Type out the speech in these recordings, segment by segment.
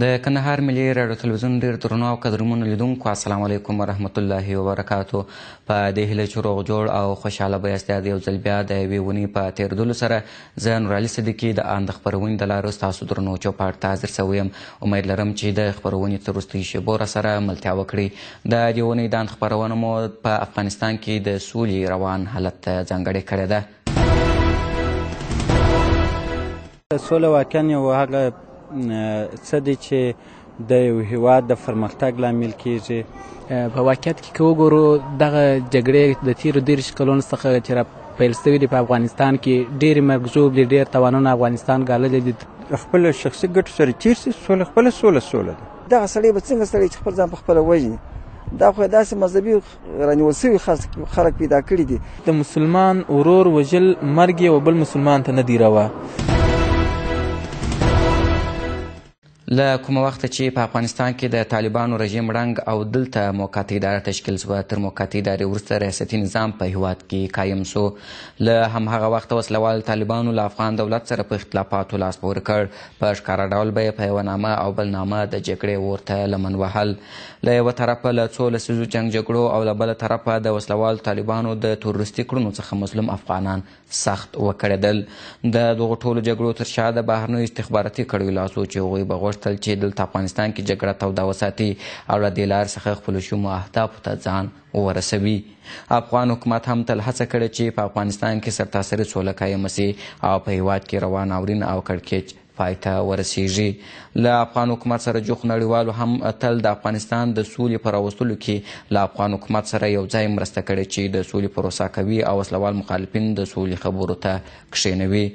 د کندهار ملي راډیو تلویزیون ډیر درنو او قدرمنو لیدونکو السلام علیکم ورحمت الله وبرکاتو په دې هیله چې روغ جوړ او خوشاله به یاست یاد یو ځل بیا د یوې ونې په تېرېدلو سره زه نورعلي صدیقي د آن د خپرونې د لارې ستاسو درنو چوپاټ ته حاضر سوی یم امید لرم چې د خپرونې تر وروستیو شېبو راسره ملتیا وکړئ د دې اونۍ د آن خپرونه مو په افغانستان کې د سولې روان حالت ته ځانګړې کړې ده سوله واقعا یو هغه څه دی چې د یو هیواد د پرمختګ لامل کیږي په واقعیت کې که وګورو دغه جګړې د تیرو دیرش کلونو څخه چې را پیل شوې دي په افغانستان کې ډېرې مرګ ژوب دي ډېر توانونه افغانستان ګاللې دي خپل شخصي ګټو سره تیر سي سوله خپل سوله سوله ده دغه سړی به څنګه سړی چې خپل ځان په خپل وژني دا خو داسې مذهبي رانیول سوي خلک پیدا کړي دي د مسلمان ورور وژل مرګ یو بل مسلمان ته نه دی روا له کومه وخته چې په افغانستان کې د طالبانو رژیم ړنګ او دلته موقتي اداره تشکیل شوه تر موقتي ادارې وروسته ریاستي نظام په هیواد کې قایم سو له همهغه وخته وسلهوال طالبانو له افغان دولت سره په اختلافاتو لاس پورې کړ په ښکاره ډول به یې په یوه نامه او بل نامه د جګړې اور ته لمن وهل. له یوه طرفه له څو لسیزو جنګ جګړو او له بله طرفه د وسله والو طالبانو د تروریستي کړنو څخه مظلوم افغانان سخت وکړېدل. د دغو ټولو جګړو تر شا د بهرنیو استخباراتي کړیو لاس و چې هغوی به غوښتل چې دلته افغانستان کې جګړه توده وساتي او له دې لارې څخه خپلو شومو اهدافو ته ځان ورسوي. افغان حکومت هم تل هڅه کړې چې په افغانستان کې سرتاسري سوله قايمه شي او په هېواد کې روان ناورين او کړکېچ پای ته ورسېږي. له افغان حکومت سره جوخت نړيوالو هم تل د افغانستان د سولې په راوستلو کې له افغان حکومت سره يو ځای مرسته کړې چې د سولې پروسه قوي او وسلوال مخالفين د سولې خبرو ته کښېنوي.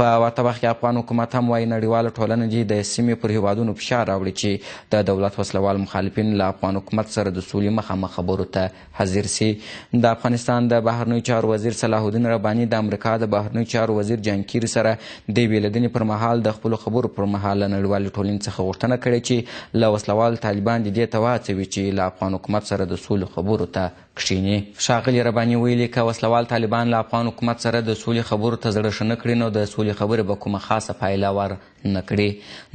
په ورته وخت کې افغان حکومت هم وايي، نړیواله ټولنه دې د سیمې پر هېوادونو فشار راوړي چې د دولت وسله وال مخالفین له افغان حکومت سره د سولې مخامخ خبرو ته حاضر شي. د افغانستان د بهرنیو چارو وزیر صلاح الدین رباني د امریکا د بهرنیو چارو وزیر جان کیري سره د یوې لیدنې پر مهال د خپلو خبرو پر مهال له نړیوالې ټولنې څخه غوښتنه کړې چې له وسله والو طالبان دې دې ته وهڅوي چې له افغان حکومت سره د سولې خبرو ته کښېني. ښاغلي رباني ویلي، که وسله وال طالبان له افغان حکومت سره د سولې خبرو ته زړه ښه نه کړي، نو د سولې خبرې به کومه خاصه پایله ور نه کړي.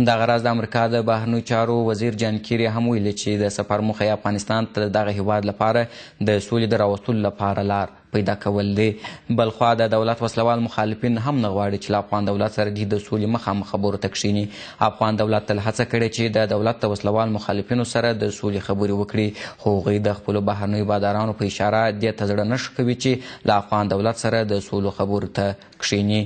دغه راز د امریکا د بهرنیو چارو وزیر جان کیري هم ویلي، چې د سفر موخه یې افغانستان ته د دغه هېواد لپاره د سولې د راوستلو لپاره لار پیدا کول دي. بلخوا د دولت وسله وال مخالفین هم نه غواړي، چې له افغان دولت سره دې د سولې مخامخ خبرو ته کښېني افغان دولت تل هڅه کړې چې د دولت د وسله وال مخالفینو سره د سولې خبرې وکړي، خو هغوی د خپلو بهرنیو بادارانو په اشاره دې ته زړه نه ښه کوي چې له افغان دولت سره د سولو خبرو ته کښېني.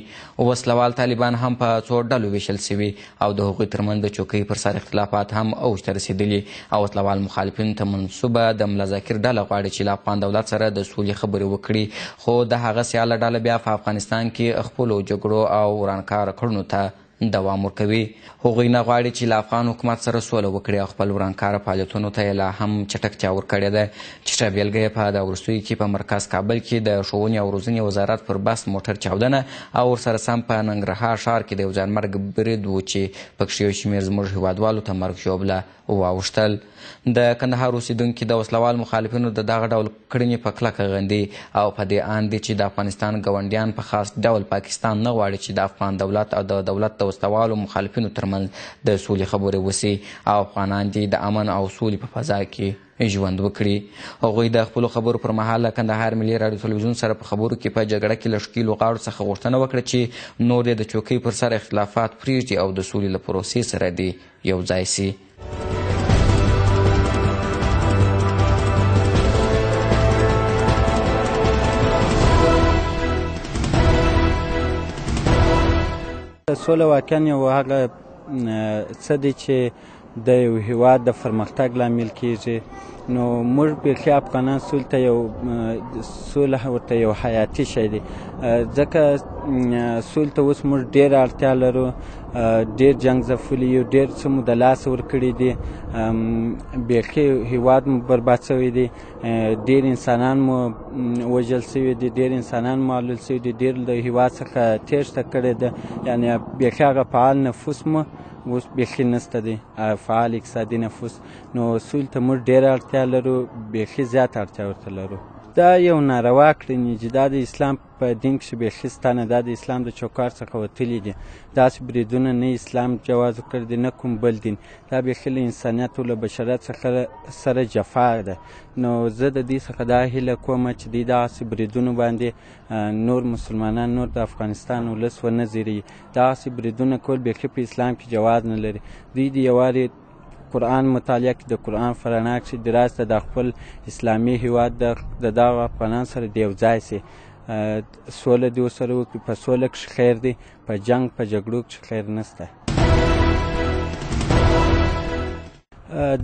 وسله وال طالبان هم په څو ډلو وېشل شوي او د هغوی ترمنځ د چوکۍ پر سر اختلافات هم اوج ته رسېدلي او وسله وال مخالفینو ته منسوبه د ملا ذاکر ډله غواړي چې له افغان دولت سره د سولې خبرې وکړي، خو د هغه سیاله ډله بیا په افغانستان کې خپلو جګړو او ورانکاره کړنو ته دوام ورکوي، هغوی نه غواړي چې له افغان حکومت سره سوله وکړي او خپل ورانکاره فعالیتونو ته یې لا هم چټکتیا ورکړې ده چې ښه بېلګه یې په دا وروستیو کې په مرکز کابل کې د ښوونې او روزنې وزارت پر بس موټر چاودنه او ورسره سم په ننګرهار ښار کې د یو ځانمرګ برید و چې پکښې یو شمېر زموږ هېوادوالو ته مرګ ژوبله واوښتل. د کندهار اوسېدونکي د وسلوال مخالفینو د دغه ډول کړنې په کلکه غندي او په دې آند دي چې د افغانستان ګاونډیان په خاص ډول پاکستان نه غواړي چې د افغان دولت او د دولت د وسلوالو مخالفینو ترمنځ د سولې خبرې وسي او افغانان دې د امن او سولې په فضا کې ژوند وکړي. هغوی د خپلو خبرو پر مهال له کندهار ملي راډیو تلویزیون سره په خبرو کې په جګړه کې له ښکیلو غاړو څخه غوښتنه وکړه چې نور دې د چوکۍ پر سر اختلافات پرېږدي او د سولې له پروسې سره دې یو ځای سي سوله واقعا یو هغه څه دی چې د یو هیواد د پرمختګ لامل کیږي نو موږ بیخي افغانان سول ته یو سوله ورته یو حیاتي شی دی ځکه سول ته اوس موږ ډېره اړتیا لرو ډېر جنګ ځپلي یو ډېر څه مو د لاسه ورکړي دي بیخي هیواد مو برباد سوی دی ډېر انسانان مو وژل سوي دي ډېر انسانان معلول سوي دي ډېر له هیواد څخه تېښته کړې ده یعنې بیخي هغه فعال نفوس مو اوس بیخي نسته دی فعال اقتصادي نفوس نو سولې ته موږ ډېره اړتیا لرو بیخي زیاته اړتیا ورته لرو دا یو ناروا کړنې چې دا د اسلام په دین کښې بیخي ستنه دا د اسلام د چوکار څخه وتلي دي داسې بریدونه نه اسلام جواز کړ دي نه کوم بل دین دا بیخي له انسانیت او له بشریت څخه سره جفا ده نو زه د دې څخه دا هیله کوم چې دی داسې بریدونو باندې نور مسلمانان نور د افغانستان ولس ونه زیری داسې بریدونه کول بیخي په اسلام کې جواز نه لري دوی د یوارې قرآن مطالعه کې د قرآن په رڼا کښې د راز ته دا خپل اسلامي هیواد د د دغو افغانانو سره د یو ځای سي سوله دې ورسره وکړي په سوله کښې خیر دی په جنګ په جګړو کښې خیر نسته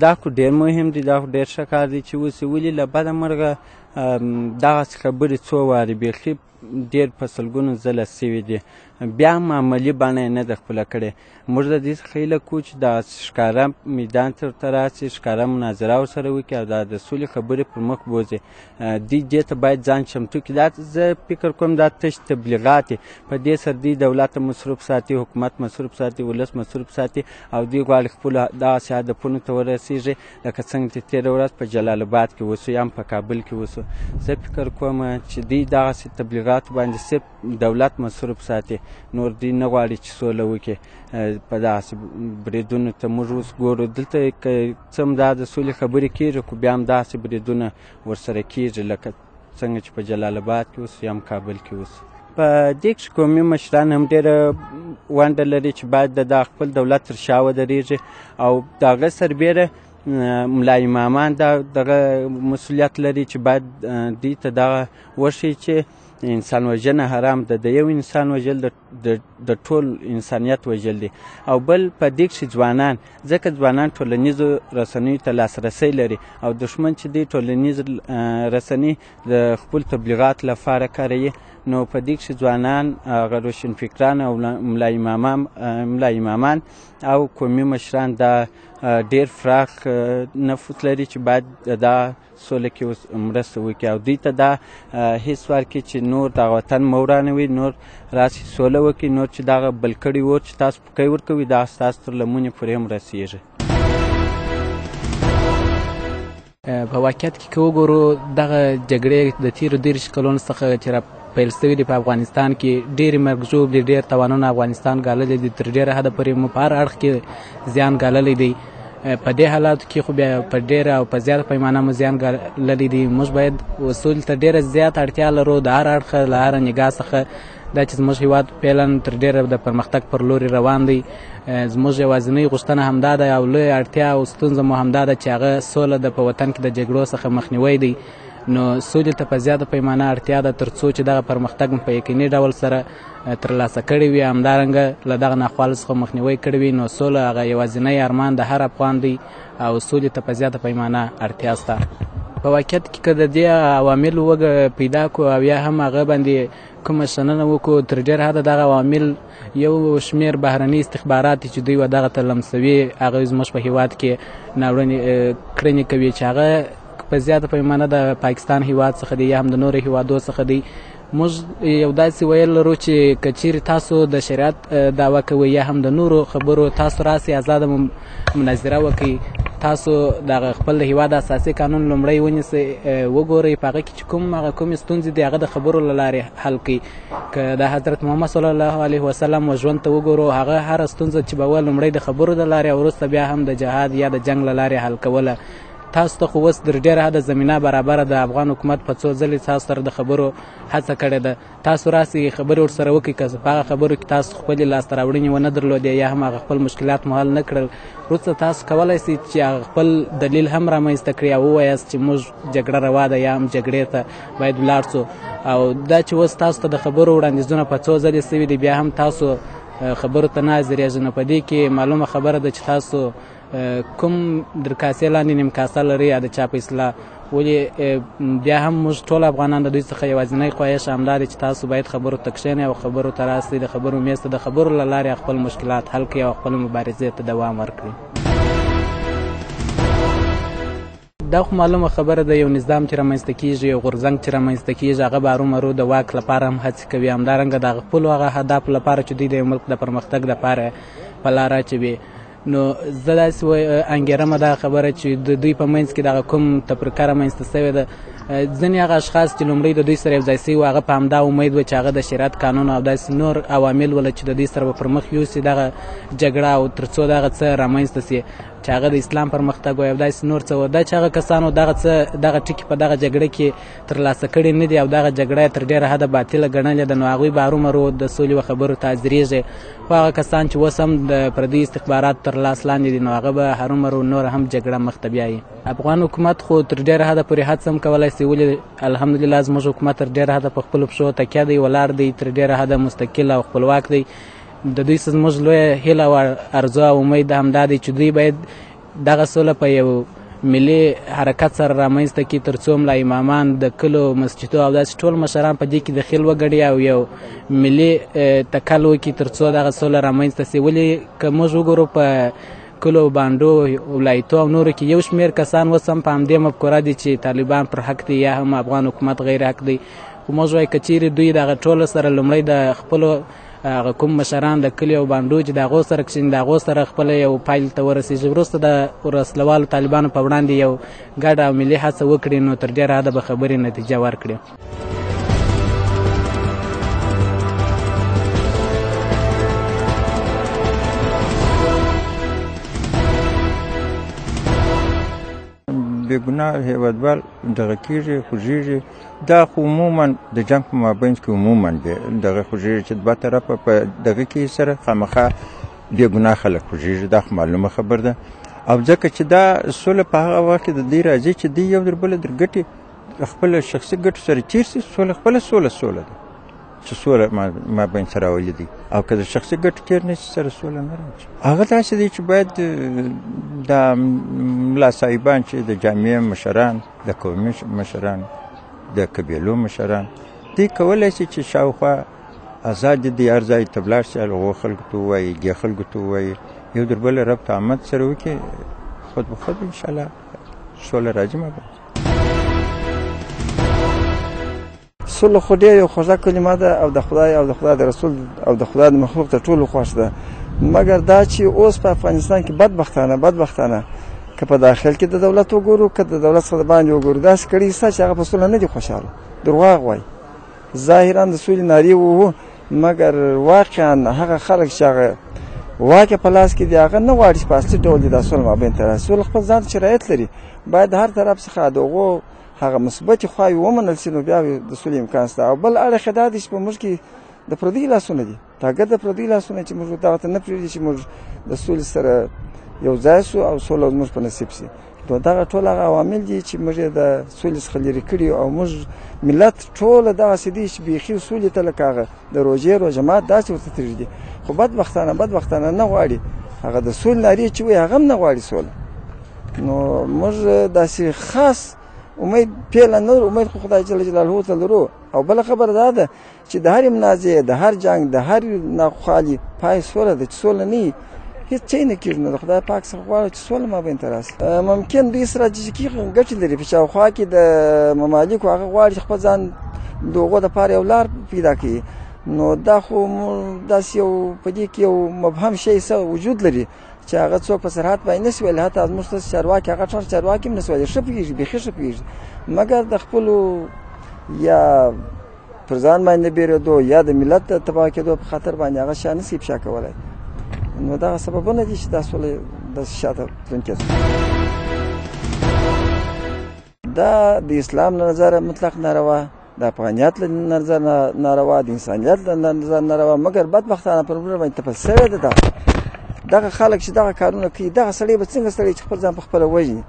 دا خو ډېر مهم دی دا خو ډېر ښه کار دی چې اوس ولې له بده مرغه دغسې خبرې څو وارې بیخي ډېر په سلګونو ځله سوي دي بیا هم عملي بڼه یې نه ده خپله کړې موږ د دې څخه هیله کوو چې دا ښکاره میدان ته ورته راسي ښکاره مناظره ورسره وکړي او دا د سولې خبرې پر مخ بوځي دوی دې ته باید ځان چمتو کړي دا زه فکر کوم دا تش تبلیغات دي په دې سره دوی دولت مصروف ساتي حکومت مصروف ساتي ولس مصروف ساتي او دوی غواړي خپلو داسې هدفونو ته ورسیږي لکه څنګه چې تېره ورځ په جلال آباد کې وسو یا هم په کابل کې وسو زه فکر کوم چې دوی دغسې تبلیغات باندې صرف دولت مصروف ساتي نور دوی نه غواړي چې سوله وکړي په دغسې بریدونو ته موږ اوس ګورو دلته که څه هم دا د سولې خبرې کېږي خو بیا هم داسې بریدونه ورسره کېږي لکه څنګه چې په جلال آباد کې اوس یا هم کابل کې اوس په دې کښې قومي مشران هم ډېره ونډه لري چې باید د دا خپل دولت تر شا ودرېږي او د هغه سربېره ملا امامان دا دغه مسؤلیت لري چې باید دوی ته دغه وښیي چې انسان وژنه حرام ده د یو انسان وژل د د د ټول انسانیت وژل دي او بل په دې کښې ځوانان ځکه ځوانان ټولنیزو رسنیو ته لاسرسی لري او دښمن چې دی ټولنیز رسنۍ د خپل تبلیغات لپاره کاروي نو په دې کښې ځوانان هغه روشنفکران او ملا امامان ملا امامان او قومي مشران دا ډېر فراخ نفوس لري چې باید دا سوله کې اوس مرسته وکړي او دوی ته دا هیڅ ورکړي چې نور دغه وطن مه ورانوي نور راسي سوله وکړي نور چې دغه بل کړي اور چې تاسو پکې ورکوي دا ستاسو تر لمونې پورې هم رسیږي په واقعیت کې که وګورو دغه جګړې د تیرو دیرش کلونو څخه چې پیل سوي دي په افغانستان کې ډېرې مرګ ژوب دي ډېر توانونه افغانستان ګاللی دی تر ډېره حده پورې مو په هر اړخ کې زیان ګاللی دی په دې حالاتو کې خو بیا په ډېره او په زیاته پیمانه مو زیان ګاللی دی موږ باید وسول ته ډېره زیات اړتیا لرو د هر اړخه له هره نګاه څخه دا چې زموږ هیواد پیلن تر ډېره د پرمختګ پر لوري روان دی زموږ یوازینۍ غوښتنه همدا ده او لوی اړتیا او ستونزه مو همدا ده چې هغه سوله د په وطن کې د جګړو څخه مخنیوی دی نو سولې ته په زیاته پیمانه اړتیا ده ترڅو چې دغه پرمختګ په یقیني ډول سره ترلاسه کړی وي همدارنګه له دغه ناخوالو څخه مخنیوی کړی وي نو سوله هغه یوازینی ارمان د هر افغان دی او سولې ته په زیاته پیمانه اړتیا شته په واقعیت کې که د دې عوامل وګ پیدا کو او یا هم هغه باندې کومه شننه وکړو تر ډېر حده دغه عوامل یو شمیر بهرني استخبارات چې دوی ودغه ته لمسوي هغه زموږ په هیواد کې ناوړنې کړنې کوي چې هغه په زیاته پیمانه د پاکستان هیواد څخه دی یا هم د نورو هیوادو څخه دی موږ یو داسې ویل لرو چې کچیر تاسو د شریعت داوا کوي یا هم د نورو خبرو تاسو راسي آزاد مناظره وکړي تاسو د خپل هیواد اساسي قانون لومړی ونیسئ وګورئ په هغه کې چې کوم هغه کومې ستونزې دي هغه د خبرو له لارې حل کړئ که د حضرت محمد صلی الله علیه وسلم و ژوند ته وګورو هغه هر ستونزه چې به ول لمړی د خبرو د لارې او وروسته بیا هم د جهاد یا د جنگ له لارې حل کوله تاسو ته خو اوس در ډېره حده زمینه برابره ده افغان حکومت په څو ځلې تاسو سره د خبرو هڅه کړې ده تاسو راسي خبرې ورسره وکړئ که په هغه خبرو کې تاسو خپلې لاسته راوړنې ونه درلودې یا هم هغه خپل مشکلات مو حل نه کړل وروسته تاسو کولی سئ چې هغه خپل دلیل هم رامنځته کړئ او ووایاست چې موږ جګړه روا ده یا هم جګړې ته باید ولاړ شو او دا چې اوس تاسو ته د خبرو وړاندیزونه په څو ځلې سوي دي بیا هم تاسو خبرو ته نه حاضرېږي نو په دې کې معلومه خبره ده چې تاسو کوم در کاسې لاندې نیم کاسه لري یا د چا په اصلاح ولې بیا هم موږ ټول افغانان د دوی څخه یوازینی خواهش همدا دی چې تاسو باید خبرو ته کښېنئ او خبرو ته راستئ د خبرو میز ته د خبرو له لارې خپل مشکلات حل کړئ او خپلې مبارزې ته دوام ورکړئ دا خو معلومه خبره ده یو نظام چې رامنځته کیږي یو غورځنګ چې رامنځته کیږي هغه به ارومرو د واک لپاره هم هڅې کوي همدارنګه د هغه خپلو هغه اهدافو لپاره چې دوی د یو ملک د پرمختګ لپاره په لار اچوي نو زه داسې انګېرمه دا خبره چې د دوی په منځ کې دغه کوم تفرقه رامنځته سوې ده ځینې هغه اشخاص چې لومړی د دوی سره یو ځای سوي وو هغه په همدا امید و چې هغه د شریعت قانون او داسې نور عوامل ول چې د دوی سره به پر مخ یوسي دغه جګړه او تر څو دغه څه رامنځته سي چې هغه د اسلام پرمختګ وایي او داسې نور څه دا چې هغه کسانو دغه څه دغه ټکي په دغه جګړه کې ترلاسه کړي نه دي او دغه جګړه تر ډېره حده باطله ګڼلې ده نو هغوی به هرومرو د سولې و خبرو ته حاضرېږي خو هغه کسان چې اوس هم د پردیو استخبارات تر لاس لاندې دي نو هغه به هرومرو نور هم جګړه مخ ته بیایي افغان حکومت خو تر ډېره حده پورې هڅه هم کولی سي ولې الحمدلله زموږ حکومت تر ډېره حده په خپلو پښو تکیه دی ولاړ دی تر ډېره حده مستقل او خپلواک دی د دوی څخه زموږ لویه هیله او ارزو او امید همدا دی چې دوی باید دغه سوله په یو ملي حرکت سره رامنځته کړي تر څو ملا امامان د کلو مسجدو او داسې ټول مشران په دې کې دخیل وګړي او یو ملي تکل وکړي تر څو دغه سوله رامنځته سي ولې که موږ وګورو په کلو باندو ولایتو او نورو کې یو شمیر کسان اوس هم په همدې مفکوره دي چې طالبان پر حق دي یا هم افغان حکومت غیر حق دی خو موږ وایو که چیرې دوی دغه ټولو سره لومړی د خپلو هغه کوم مشران د کلي او بانډو چې د هغو سره کښېني د هغو سره خپله یو پیل ته ورسېږي وروسته د وسلهوالو طالبانو په وړاندې یو ګډه او ملي هڅه وکړي نو تر ډېره حده به خبرې نتیجه ورکړي بېګناه هېوادوال دغه کېږي خوږېږي دا خو عموما د جنګ په مابین کې عموما دی دغه خوږېږي چې دوه طرفه په دغه کې سره خامخا بېګناه خلک خوږېږي دا خو معلومه خبر ده او ځکه چې دا سوله په هغه وخت کې د دې راځي چې دی یو در بل در ګټي خپل شخصي ګټو سره چیرسي سوله خپل سوله سوله ده چې سوله ما ما بین سره راولي دي او که د شخصي ګټو تیر نه شي سره سوله نه راځي هغه داسې دی چې باید د ملا صاحبان چې د جامعې مشران د قومي مشران د قبیلو مشران دی کولای شي چې شاوخوا آزاد دي هر ځای ته ولاړ شي هغو خلکو ته ووایي دې خلکو ته ووایي یو در بل ربط عامت سره وکړي خود به خود انشاءالله سوله راځي ما به سوله خو ډېر یو خوږه کلمه ده او د خدای او د خدای د رسول او د خدای د مخلوق تر ټولو خوښ ده مګر دا چې اوس په افغانستان کې بدبختانه بدبختانه که په داخل کې د دولت وګورو که د دولت څخه د باندې وګورو داسې کړي سته چې هغه په سوله نه دي خوشحاله درواغ وایي ظاهرا د سولې نارې ووهو مګر واقعا هغه خلک چې هغه واکه په لاس کې دی هغه نه غواړي چې په اصلي ډول د سول مابین تر سول خپل ځان شرایط لري باید هر طرف څخه دغه هغه مثبتې خواوې ومنل سي نو بیا د سولې امکان شته او بل اړخ یې دا دی چې په موږ کې د پردیو لاسونه دي تاګه د پردیو لاسونه چې موږ دغه ته نه پرېږدي چې موږ د سولې سره یو ځای سو او سوله زموږ په نصیب سي نو دغه ټول هغه عوامل دي چې موږ د سولې څخه لرې کړي او موږ ملت ټول دغسې دی چې بیخي سولې ته لکه هغه د روژې روژه مات داسې ورته تېرېږي دي خو بدبختانه بدبختانه نه غواړي هغه د سول نارې چې وي هغه هم نه غواړي سوله نو موږ داسې خاص امید پیله نه لرو امید خو خدای جل جلاله ته لرو او بل خبر دا ده چې د هر منازعې د هر جنگ د هر ناخوالي پای سوله ده چې سوله نه هیڅ چی نه کیږي نو خدای پاک څخه غواړو چې سوله ما بین تراسي ممکن دوی ستراتیژیکي ګټې لري په شاوخوا کې د ممالکو هغه غواړي خپل ځان دوغو د پاره یو لار پیدا کړي نو دا خو داس یو په دې کې یو مبهم شی سره وجود لري چې هغه څوک په سرحد باندې نس ویل حتی از مستس چارواکي هغه ټر چارواکي نس ویل شپږیږي به خښه پیږي مګر د خپل یا پر ځان باندې بیرېدو یا د ملت د تباه کېدو په خاطر باندې هغه شیان نسي افشا کولی نو دغه سببونه دي چې دا سوله د شاته تلونکې دا د اسلام له نظره مطلق ناروا د افغانیت له نظر ناروا د انسانیت له نظر ناروا مګر بدبختانه پر موږ باندې تپل سوی ده دغه خلک چې دغه کارونه کوي دغه سړی به څنګه سړی چې خپل ځان په خپله وژني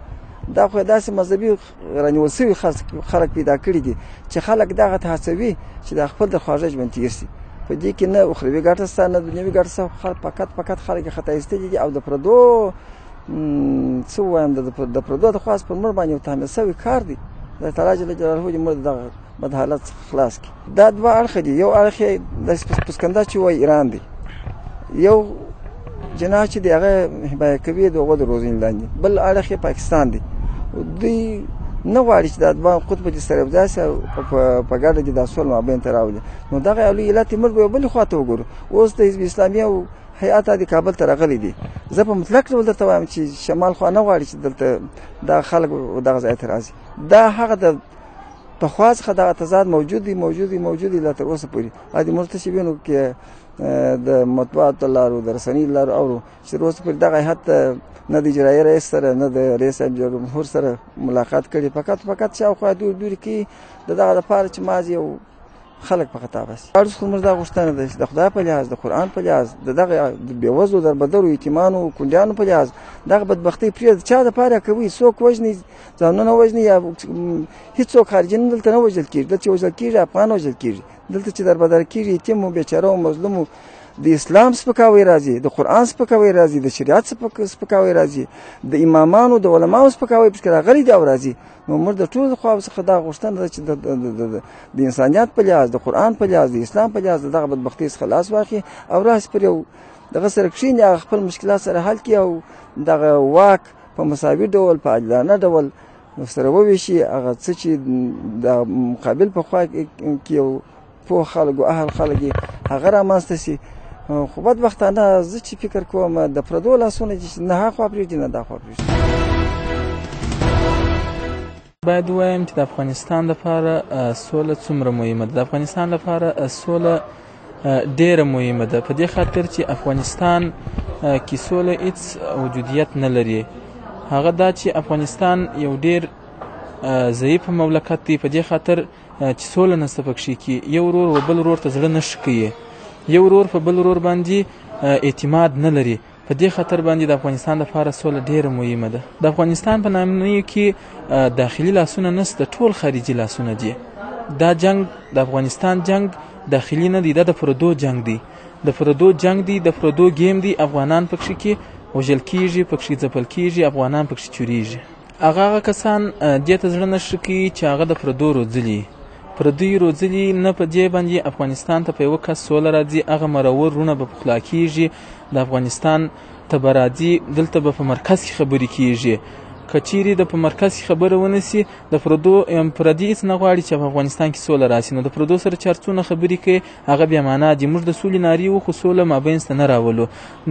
دا خو داسې مذهبي رانیول سوي خلک پیدا کړي دي چې خلک دغه ته هڅوي چې د خپل د خواږه ژوند تیر سي په دې کې نه اخروي ګټه سته نه دنیوي ګټه سته خلک فقط فقط خلک خطا ایستلي دي او د پردو څه وایم د پردو د خواست پر مړ باندې یو تحمیل سوی کار دی د تعالی جل جلاله دې موږ دغه بد حالت څخه خلاص کړي دا دوه اړخ دي یو اړخ د پسکنده چې وای ایران دی یو جناح چې دی هغه حمایه کوي دغه د روزین لاندې بل اړخ پاکستان دی دوی نه غواړي چې د افغان قطب دي سره ځای سره په ګډه دي د اصول مابین ته راولي نو دغه علي علت موږ به بل خواته وګورو اوس د حزب اسلامي او هیئات د کابل ته راغلي دي زه په مطلق ډول درته وایم چې شمال خو نه غواړي چې دلته دا خلک دغه ځای ته راځي دا هغه د په خوا څخه دغه تضاد موجود دی موجود دی موجود دی لا تر اوسه پورې او د مرتشبینو کې د مطبوعات لارو د رسنۍ لارو اورو چې تر اوسه پورې دغه هیئت نه د اجرایي رئیس سره نه د رئیس جمهور سره ملاقات کړي فقط فقط شاوخوا دوی دوی کې د دغه لپاره چې مازې یو خلک په خطا بس ارز خو موږ دا غوښتنه ده چې د خدای په لحاظ د قران په لحاظ د دغه بیوزو در بدرو یتیمانو کونډیانو په لحاظ دغه بدبختی پرې چا د پاره کوي څوک وژني ځانونه وژني یا هیڅوک خارجي نه دلته نه وژل کیږي دلته وژل کیږي افغان وژل کیږي دلته چې در بدر کیږي یتیم او بیچاره او مظلوم د اسلام سپکاوی راځي د قران سپکاوی راځي د شریعت سپکاوی راځي د امامانو د علماو سپکاوی پکې راغلي دا راځي نو موږ د ټولو خواو څخه دا غوښتنه ده چې د انسانیت په لحاظ د قرآن په لحاظ د اسلام په لحاظ دغه بدبختۍ څخه لاس واخلي او راس پر یو دغه سره کښېني هغه خپل مشکلات سره حل کړي او دغه واک په مساوي ډول په عادلانه ډول سره وویشي هغه څه چې د مقابل په خوا کې یو پوه خلک او اهل خلک یې هغه رامنځته شي خو بدبختانه زه چې فکر کوم د پردو لاسونه چې نه هاخوا پرېږدي نه داخوا پرېږدي باید وایم چې د افغانستان لپاره سوله څومره مهمه ده د افغانستان لپاره سوله ډیره مهمه ده په دې خاطر چې افغانستان کې سوله هیڅ وجودیت نه لري هغه دا چې افغانستان یو ډیر ضعیف مملکت دی په دې خاطر چې سوله نشته پکښې کې یو ورور و بل ورور ته زړه نه ښه کوي یو ورور په بل ورور باندې اعتماد نه لري په دې خاطر باندې د افغانستان لپاره سوله ډیره مهمه ده د افغانستان په نامنیو کې داخلي لاسونه نشته ټول خارجي لاسونه دي دا جنگ د افغانستان جنگ داخلي نه دی دا د پردو جنگ دی د پردو جنگ دی د پردو گیم دی افغانان پکښې کې وژل کیږي پکښې ځپل کیږي افغانان پکښې چوریږي هغه هغه کسان دې ته زړه نه ښه کوي چې هغه د پردو روزلي پردوی روزلي نه په دې باندې افغانستان ته په یوه کس سوله راځي هغه مرور رونه به پخلا کیږي د افغانستان ته به راځي دلته به په مرکز کې خبرې کیږي که چیرې د په مرکز کې خبره ونه سي د پردو پردي هیڅ نه غواړي چې په افغانستان کې سوله راسي نو د پردو سره چارڅونه خبرې کوي هغه بیا معنا دي موږ د سولې ناري و خو سوله مابینځ ته نه راولو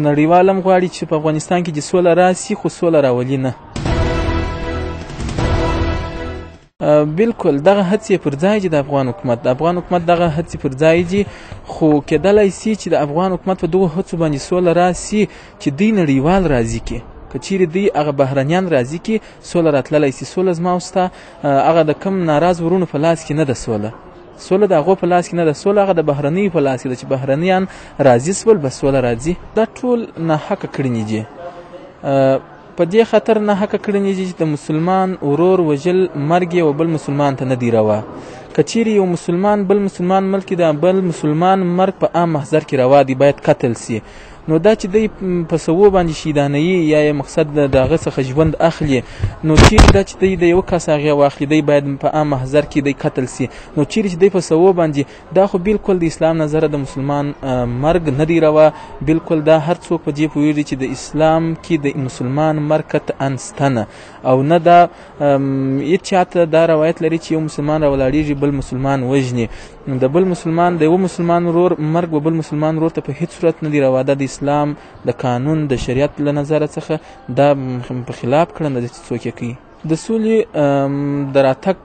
نړیوال هم غواړي چې په افغانستان کې د سوله راسي خو سوله راولي نه بالکل دغه هڅې پر ځای دي د افغان حکومت د افغان حکومت دغه هڅې پر ځای دي خو کېدلای سي چې د افغان حکومت په دغو هڅو باندې سوله راسي چې دوی نړیوال راضي کړي که چیرې دوی هغه بهرنیان راضي کړي سوله راتللی سي سوله زما او ستا هغه د کم ناراض ورونو په لاس کې نه ده سوله سوله د هغو په لاس کې نه ده سوله هغه د بهرنیو په لاس کې ده چې بهرنیان راضي سول بس سوله راځي دا ټول ناحقه کړنې دي په دې خطر ناحقه کړنې دي چې د مسلمان ورور وژل مرګ یې و بل مسلمان ته نه دی روا که چیرې یو مسلمان بل مسلمان ملک دا بل مسلمان مرګ په عام محضر کې روا دی باید قتل سی نو دا چې دی په سوو باندې شیدانه یا یې مقصد د هغه څخه ژوند اخلي نو چیرې دا چې دی د یو کس هغه واخلي دی باید په عام محضر کې دی قتل سی نو چیرې چې دی په سوو باندې دا خو بالکل د اسلام نظر د مسلمان مرګ نه دی روا بالکل دا هر څوک په دې پوهیږي چې د اسلام کې د مسلمان مرګ قطعا ستنه او نه دا هیڅ چاته دا روایت لري چې یو مسلمان راولاړیږي بل مسلمان وژني د بل مسلمان د یو مسلمان ورور مرګ به بل مسلمان ورور ته په هیڅ صورت نه دی روا دا د اسلام د قانون د شریعت له نظره څخه دا په خلاف کړنه ده چې څوک یې کوي د سولې د راتګ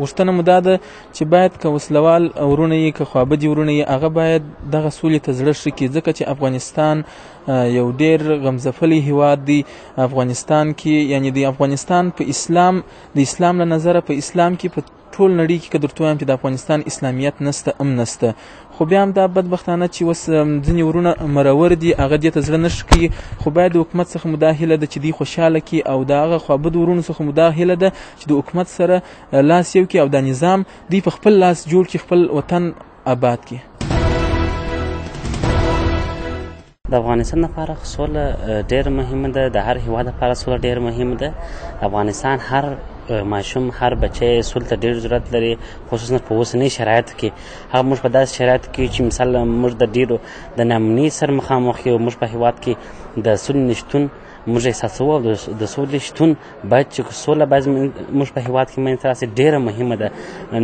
غوښتنه مو دا ده چې باید که وسلوال ورونه یې که خوابدي ورونه یې هغه باید دغه سولې ته زړه ښه کړي ځکه چې افغانستان یو ډیر غمزفلی هیواد دی افغانستان کې یعنی د افغانستان په اسلام د اسلام له نظره په اسلام کې په ټول نړی کی که درته وایم چې د افغانستان اسلامیت نسته ام نسته خو بیا هم دا بدبختانه چې وس ځنی ورونه مرور دي هغه دې ته زړه نشکی خو باید حکومت څخه مو دا هله ده چې دی خوشاله کی او دا هغه خو بد ورونو څخه مو دا هله ده چې د حکومت سره لاس یو کی او دا نظام دی په خپل لاس جوړ کی خپل وطن آباد کی د افغانستان لپاره سوله ډېر مهمه ده د هر هیواد لپاره سوله ډېر مهمه ده افغانستان هر ماشوم هر بچی سول ته ډیر ضرورت لري خصوصا په اوسنۍ شرایط کې هغه موږ په داسې شرایط کې چې مثال موږ د ډیرو د نامنی سر مخامخ یو موږ په هیواد کې د سول نشتون موږ احساسوو او د سولې شتون باید چې سوله باید موږ په هیواد کې منځ راسي ډیره مهمه ده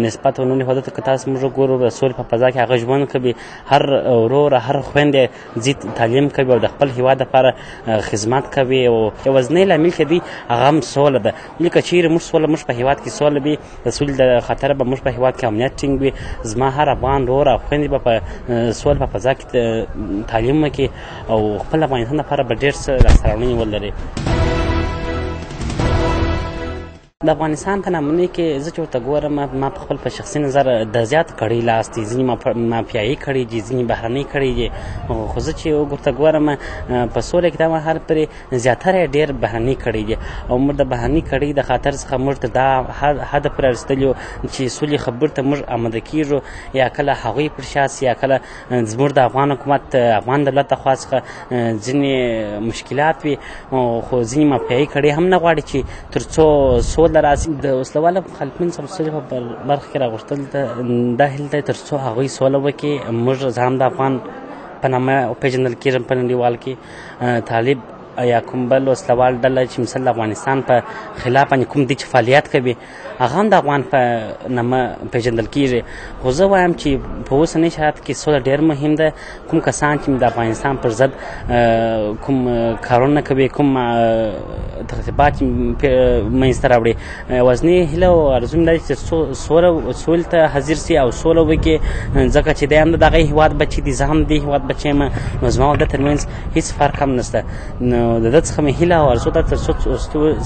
نسبت و نن هدا ته که تاسو موږ ګورو د سولې په فضا کې هغه ژوند کوي هر ورور هر خويندې زی تعلیم کوي او د خپل هیواد لپاره خدمت کوي او یوازنی لامل کې دی هغه هم سوله ده لکه چیرې موږ سوله موږ په هیواد کې سوله وي د سولې د خاطر به موږ په هیواد کې امنیت ټینګ وي زما هر افغان رور او خویندې به په سولې په فضا کې تعلیم وکړي او خپل افغانستان لپاره به ډېر څه لاسته راوړنې ولري د افغانستان په نامنې کې زه چې ورته ګورم ما په خپل په شخصي نظر د زیات کړی لاس دی ځینې مافیایي کړی دي ځینې بهرنۍ کړی دي خو زه چې ورته ګورم په سوله کې دا مهال پرې زیاتره یې ډېر بهرني کړۍ دي او موږ د بهرني کړۍ د خاطر څخه موږ ته دا حد پورې رسېدلي یو چې سولې خبرو ته موږ آماده کېږو یا کله هغوی پر شا سي یا کله زموږ د افغان حکومت افغان دولت د خوا څخه ځینې مشکلات وي خو ځینې مافیایي کړۍ هم نه غواړي چې تر څو سوله راسي د وسلهوالو مخالفینو څخه سولې په برخه کې راغوښتل دا هیله دی تر څو هغوی سوله وکړي موږ زه هم د افغان په نامه وپېژندل کېږم په نړیوال کې طالب یا کوم بل وسلوال ډله چې مثلا د افغانستان په خلاف باندې کوم دي چې فعالیت کوي هغه هم د افغان په نامه پیژندل کیږي خو زه وایم چې په اوسني شرایط کې سوله ډیر مهم ده کوم کسان چې د افغانستان پر ضد کوم کارونه کوي کوم تخریبات منځته راوړي یوازنی هیله او ارزوم دی چې سوله سول ته حاضر سي او سوله وکړي ځکه چې دی هم د هغې هېواد بچی دي زه هم دې هېواد بچی یم نو زما او ده ترمنځ هېڅ فرق هم نشته نو د ده څخه مې هیله او ارزو ده تر څو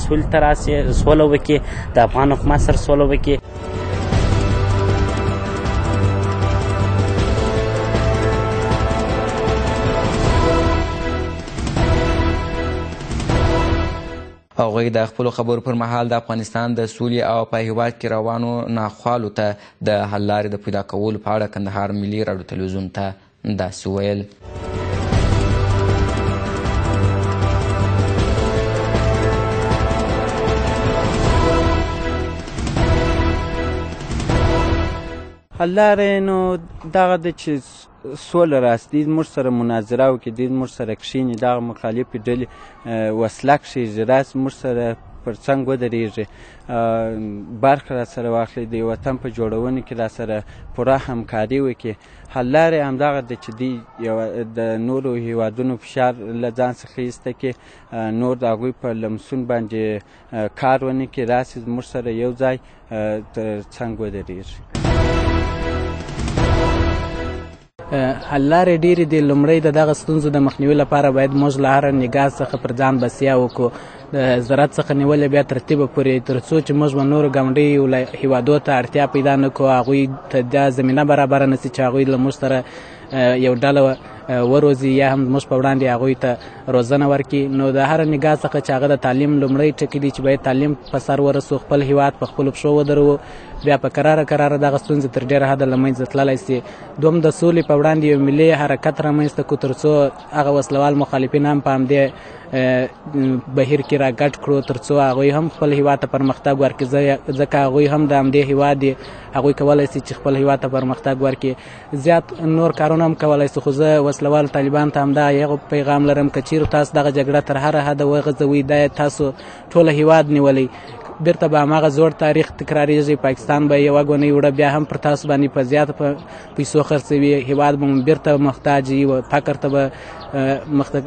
سول ته راسي سوله وکړي د افغان حکومت سره سوله وکړي هغوی د خپلو خبرو پر مهال د افغانستان د سولې او په هېواد کې روانو ناخوالو ته د حل لارې د پیدا کولو په اړه کندهار ملي راډیو تلویزیون ته داسې ویل. حل لاره نو دغه ده چې سوله راست دی موږ سره مناظره وکړي دی موږ سره کښیني دغه مخالفې ډلې وسله کښېږي راست موږ سره پر څنګ ودرېږي برخه را سره واخلي د وطن په جوړونه کې را سره پوره همکاري وکړي حل لارې همدغه ده چې دی د نورو هیوادونو فشار له ځان څخه ایسته کې نور د هغوی په لمسون باندې کار ونی کی راسی زموږ سره یو ځای تر څنګ ودریږي حل لارې ډېرې دي لومړی د دغه ستونزو د مخنیوي لپاره باید موږ له هره نګاه څخه پر ځان بسیا وکړو د زراعت څخه نیولې بیا تر طبه پورې تر څو چې موږ به نورو ګاونډیو هیوادو ته اړتیا پیدا نه کړو هغوی ته دا زمینه برابره نه سي چې هغوی له موږ سره یو ډله وروزي یا هم موږ په وړاندې هغوی ته روزنه ورکړي نو د هر نگاه څخه چې هغه د تعلیم لومړی ټکی دی چې باید تعلیم په سر ورسو خپل هیواد په خپلو پښو ودرو بیا په کراره کراره دغه ستونزې تر ډېره حده له منځه تللی سي دوم د سولې په وړاندې یو ملي حرکت رامنځته کړو تر څو هغه وسلوال مخالفین هم په همدې بهیر کې را ګډ کړو تر څو هغوی هم خپل هیواد ته پرمختګ ورکړي ځکه هغوی هم د همدې هیواد دي هغوی کولی سي چې خپل هیواد ته پرمختګ ورکړي زیات نور کارونه هم کولای سو خو زه وسلوال طالبان ته همدا یو پیغام لرم که چیرې تاسو دغه جګړه تر هر حده وغځوي دا تاسو ټول هیواد نیولی بیرته به هغه زوړ تاریخ تکراریږي پاکستان به یو غونی وړه بیا هم پر تاسو باندې په زیات په پیسو خرڅوي هیواد به بیرته محتاج وي او فقر ته به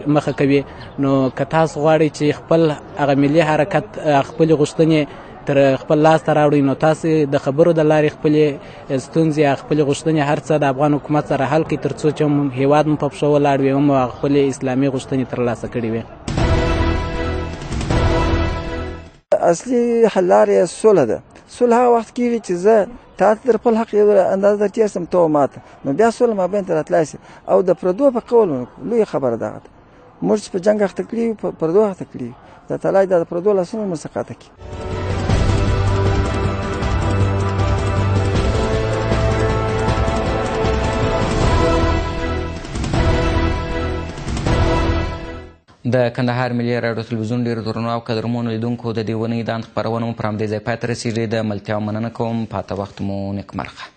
مخه کوي نو که تاسو غواړئ چې خپل هغه ملي حرکت خپل غوښتنې تر خپل لاس ته راوړي نو تاسو د خبرو د لارې خپل ستونزې یا خپلې غوښتنې هر څه د افغان حکومت سره حل کړي ترڅو چې هم هیواد مو په پښو ولاړ وي هم خپلې اسلامي غوښتنې ترلاسه کړې وي اصلي حل لاره یې سوله ده سوله هغه وخت کېږي چې زه تا ته در خپل حق یو اندازه در تېر سم ته ما ته نو بیا سوله مابین ته راتلای شي او د پردو په قول لوی خبره دغه ده مرچ په جنگ اخته کړی په پردو اخته کړی د تلای د پردو لاسونه مسقاته کی د کندهار ملي راډیو تلویزیون ډېر درنو او قدرمنو لیدونکو د دې ونې داند خپرونه مو پر همدې ځای پای ته رسېږي د ملتیا مننه کوم پاته وخت مو نیکمرغه